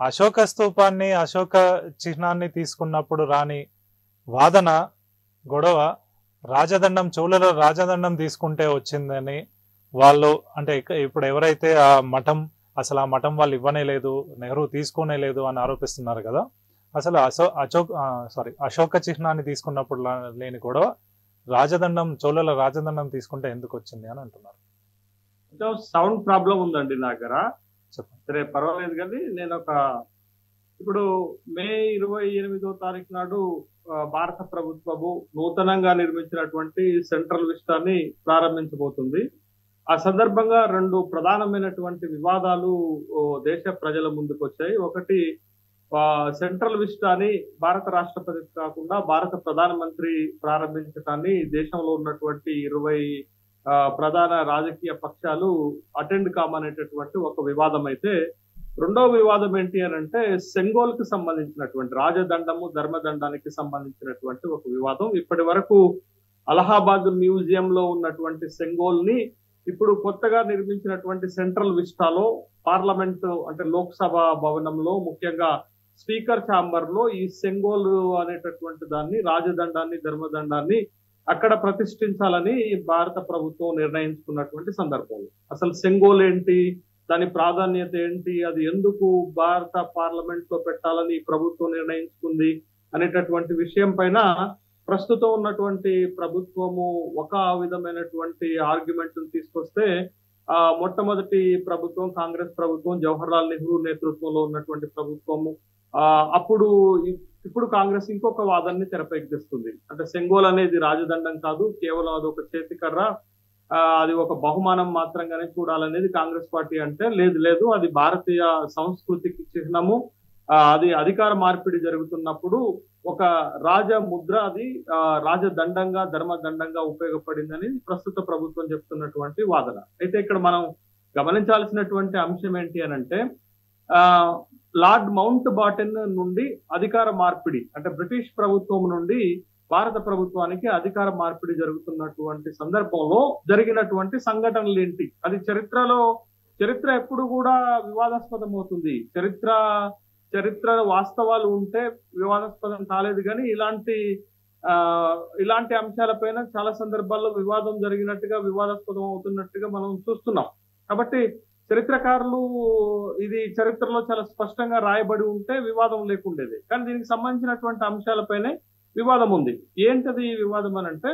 అశోక స్తూపాన్ని అశోక చిహ్నాన్ని తీసుకున్నప్పుడు రాని వాదన గొడవ రాజదండం చోళుల రాజదండం తీసుకుంటే వచ్చిందని వాళ్ళు అంటే ఇక- ఇప్పుడు ఎవరైతే ఆ మఠం అసలు ఆ మఠం వాళ్ళు ఇవ్వనే లేదు నెహ్రూ తీసుకోనే లేదు అని ఆరోపిస్తున్నారు కదా అసలు అశో అశోక్ సారీ అశోక చిహ్నాన్ని తీసుకున్నప్పుడు లేని గొడవ రాజదండం చోళుల రాజదండం తీసుకుంటే ఎందుకు వచ్చింది అని అంటున్నారు. సౌండ్ ప్రాబ్లం ఉందండి నా దగ్గర చెప్పండి. సరే పర్వాలేదు కానీ నేను ఒక ఇప్పుడు మే ఇరవై ఎనిమిదో తారీఖు నాడు భారత ప్రభుత్వము నూతనంగా నిర్మించినటువంటి సెంట్రల్ విస్టాని ప్రారంభించబోతుంది. ఆ సందర్భంగా రెండు ప్రధానమైనటువంటి వివాదాలు దేశ ప్రజల ముందుకు వచ్చాయి ఒకటి ఆ, సెంట్రల్ విస్టాని భారత రాష్ట్రపతి కాకుండా భారత ప్రధానమంత్రి ప్రారంభించడాన్ని దేశంలో ఉన్నటువంటి ఇరవై ప్రధాన రాజకీయ పక్షాలు అటెండ్ కామనేటటువంటి ఒక వివాదం అయితే రెండో వివాదం ఏంటి అని అంటే సెంగోల్కి సంబంధించినటువంటి రాజదండము ధర్మదండానికి సంబంధించినటువంటి ఒక వివాదం. ఇప్పటి వరకు అలహాబాద్ మ్యూజియం లో ఉన్నటువంటి సెంగోల్ని ఇప్పుడు కొత్తగా నిర్మించినటువంటి సెంట్రల్ విస్టాలో పార్లమెంట్ అంటే లోక్సభ భవనంలో ముఖ్యంగా స్పీకర్ ఛాంబర్లో ఈ సెంగోల్ అనేటటువంటి దాన్ని రాజదండాన్ని ధర్మదండాన్ని అక్కడ ప్రతిష్ఠించాలని భారత ప్రభుత్వం నిర్ణయించుకున్నటువంటి సందర్భంలో. అసలు సెంగోల్ ఏంటి? దాని ప్రాధాన్యత ఏంటి? అది ఎందుకు భారత పార్లమెంట్లో పెట్టాలని ప్రభుత్వం నిర్ణయించుకుంది అనేటటువంటి విషయం పైన ప్రస్తుతం ఉన్నటువంటి ప్రభుత్వము ఒక విధమైనటువంటి ఆర్గ్యుమెంట్ తీసుకొస్తే ఆ మొట్టమొదటి ప్రభుత్వం కాంగ్రెస్ ప్రభుత్వం జవహర్లాల్ నెహ్రూ నేతృత్వంలో ఉన్నటువంటి ప్రభుత్వము. ఆ అప్పుడు ఇప్పుడు కాంగ్రెస్ ఇంకొక వాదాన్ని తెరపైకి తెస్తుంది అంటే సెంగోల్ అనేది రాజదండం కాదు కేవలం అది ఒక చేతికర్ర అది ఒక బహుమానం మాత్రంగానే చూడాలనేది కాంగ్రెస్ పార్టీ అంటే లేదు లేదు. అది భారతీయ సంస్కృతికి చిహ్నము. అది అధికార మార్పిడి జరుగుతున్నప్పుడు ఒక రాజ ముద్ర అది రాజదండంగా ధర్మదండంగా ఉపయోగపడిందని ప్రస్తుత ప్రభుత్వం చెప్తున్నటువంటి వాదన. అయితే ఇక్కడ మనం గమనించాల్సినటువంటి అంశం ఏంటి అని అంటే లార్డ్ మౌంట్ బాటన్ నుండి అధికార మార్పిడి అంటే బ్రిటిష్ ప్రభుత్వం నుండి భారత ప్రభుత్వానికి అధికార మార్పిడి జరుగుతున్నటువంటి సందర్భంలో జరిగినటువంటి సంఘటనలు ఏంటి? అది చరిత్రలో చరిత్ర ఎప్పుడు కూడా వివాదాస్పదం అవుతుంది చరిత్ర చరిత్ర వాస్తవాలు ఉంటే వివాదాస్పదం కాలేదు కానీ ఇలాంటి ఇలాంటి అంశాలపైన చాలా సందర్భాల్లో వివాదం జరిగినట్టుగా వివాదాస్పదం అవుతున్నట్టుగా మనం చూస్తున్నాం. కాబట్టి చరిత్రకారులు ఇది చరిత్రలో చాలా స్పష్టంగా రాయబడి ఉంటే వివాదం లేకుండేది. కానీ దీనికి సంబంధించినటువంటి అంశాలపైనే వివాదం ఉంది. ఏంటది ఈ వివాదం అని అంటే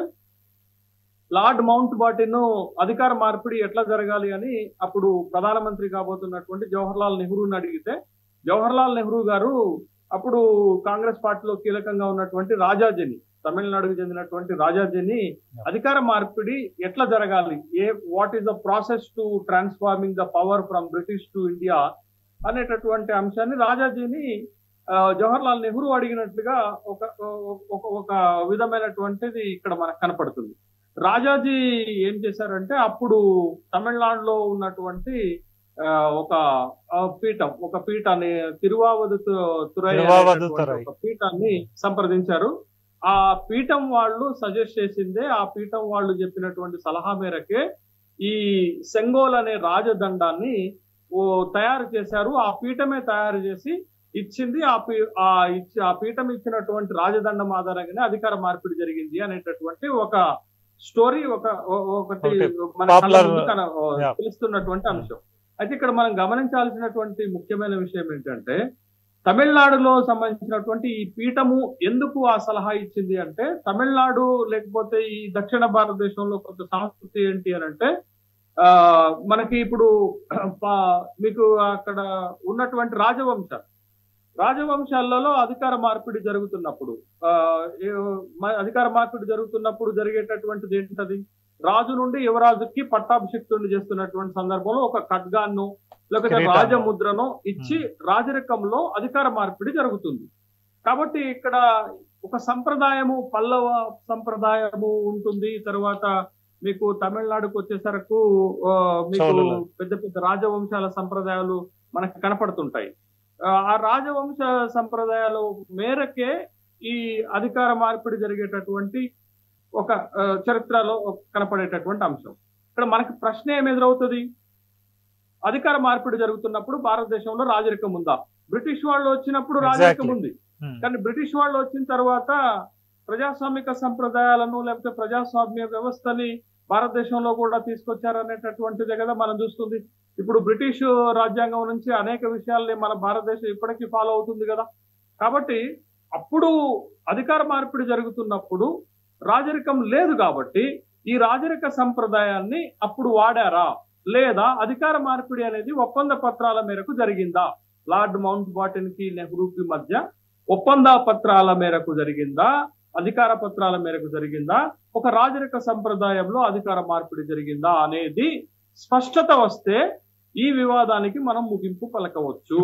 లార్డ్ మౌంట్ బాటిన్ అధికార మార్పిడి ఎట్లా జరగాలి అని అప్పుడు ప్రధానమంత్రి కాబోతున్నటువంటి జవహర్లాల్ నెహ్రూని అడిగితే జవహర్లాల్ నెహ్రూ గారు అప్పుడు కాంగ్రెస్ పార్టీలో కీలకంగా ఉన్నటువంటి రాజాజని తమిళనాడుకు చెందినటువంటి రాజాజీని అధికార మార్పిడి ఎట్లా జరగాలి? ఏ what is the process to transforming the power from British to India అనేటటువంటి అంశాన్ని రాజాజీని జవహర్లాల్ నెహ్రూ అడిగినట్లుగా ఒక ఒక ఒక విధమైనటువంటిది ఇక్కడ మనకు కనపడుతుంది. రాజాజీ ఏం చేశారంటే అప్పుడు తమిళనాడులో ఉన్నటువంటి ఒక పీఠం ఒక పీఠాన్ని తిరువావదు తురై పీఠాన్ని సంప్రదించారు. ఆ పీఠం వాళ్ళు సజెస్ట్ చేసిందే ఆ పీఠం వాళ్ళు చెప్పినటువంటి సలహా మేరకే ఈ సెంగోల్ అనే రాజదండాన్ని ఓ తయారు చేశారు ఆ పీఠమే తయారు చేసి ఇచ్చింది ఆ పీ ఆ ఇచ్చి ఆ పీఠం ఇచ్చినటువంటి రాజదండం ఆధారంగానే అధికార మార్పిడి జరిగింది అనేటటువంటి ఒక స్టోరీ ఒక ఒకటి. మన. తెలుస్తున్నటువంటి అంశం అయితే ఇక్కడ మనం గమనించాల్సినటువంటి ముఖ్యమైన విషయం ఏంటంటే తమిళనాడులో సంబంధించినటువంటి ఈ పీఠము ఎందుకు ఆ సలహా ఇచ్చింది అంటే తమిళనాడు లేకపోతే ఈ దక్షిణ భారతదేశంలో కొంత సంస్కృతి ఏంటి అని అంటే ఆ మనకి ఇప్పుడు మీకు అక్కడ ఉన్నటువంటి రాజవంశాలు. రాజవంశాలలో అధికార మార్పిడి జరుగుతున్నప్పుడు ఆ మ- అధికార మార్పిడి జరుగుతున్నప్పుడు జరిగేటటువంటిది ఏంటది? రాజు నుండి యువరాజుకి పట్టాభిషిక్తుడిని చేస్తున్నటువంటి సందర్భంలో ఒక ఖడ్గాను లేకపోతే. రాజముద్రను ఇచ్చి రాజరికంలో అధికార మార్పిడి జరుగుతుంది కాబట్టి ఇక్కడ ఒక సంప్రదాయము పల్లవ సంప్రదాయము ఉంటుంది తర్వాత మీకు తమిళనాడుకు వచ్చేసరకు మీకు. పెద్ద పెద్ద రాజవంశాల సంప్రదాయాలు మనకు కనపడుతుంటాయి ఆ రాజవంశ సంప్రదాయాల మేరకే ఈ అధికార మార్పిడి జరిగేటటువంటి ఒక చరిత్రలో కనపడేటటువంటి అంశం. ఇక్కడ మనకి ప్రశ్న ఏం ఎదురవుతుంది అధికార మార్పిడి జరుగుతున్నప్పుడు భారతదేశంలో రాజరికం ఉందా? బ్రిటిష్ వాళ్ళు వచ్చినప్పుడు రాజరికం. ఉంది. ఉమ్, కానీ బ్రిటిష్ వాళ్ళు వచ్చిన తర్వాత ప్రజాస్వామిక సంప్రదాయాలను లేకపోతే ప్రజాస్వామ్య వ్యవస్థని భారతదేశంలో కూడా తీసుకొచ్చారనేటటువంటిదే కదా మనం చూస్తుంది. ఇప్పుడు బ్రిటిష్ రాజ్యాంగం నుంచి అనేక విషయాల్ని మన భారతదేశం ఇప్పటికీ ఫాలో అవుతుంది కదా. కాబట్టి అప్పుడు అధికార మార్పిడి జరుగుతున్నప్పుడు రాజరికం లేదు కాబట్టి ఈ రాజరిక సంప్రదాయాన్ని అప్పుడు వాడారా? లేదా అధికార మార్పిడి అనేది ఒప్పంద పత్రాల మేరకు జరిగిందా? లార్డ్ మౌంట్ బాటన్కి నెహ్రూకి మధ్య ఒప్పంద పత్రాల మేరకు జరిగిందా? అధికార పత్రాల మేరకు జరిగిందా? ఒక రాజరిక సంప్రదాయంలో అధికార మార్పిడి జరిగిందా అనేది స్పష్టత వస్తే ఈ వివాదానికి మనం ముగింపు పలకవచ్చు.